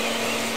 Podcast.